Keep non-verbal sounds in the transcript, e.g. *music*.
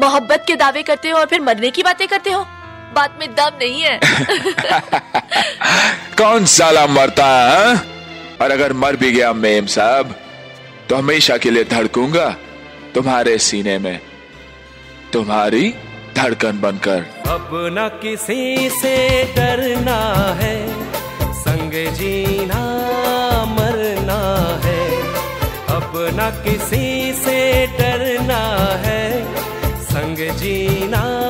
मोहब्बत के दावे करते हो और फिर मरने की बातें करते हो? बात में दम नहीं है। *laughs* कौन साला मरता है हाँ? और अगर मर भी गया मेम साहब तो हमेशा के लिए धड़कूँगा तुम्हारे सीने में। तुम्हारी धड़कन बनकर। अब न किसी से डरना है संग जीना मरना है। अब न किसी से डरना है जीना।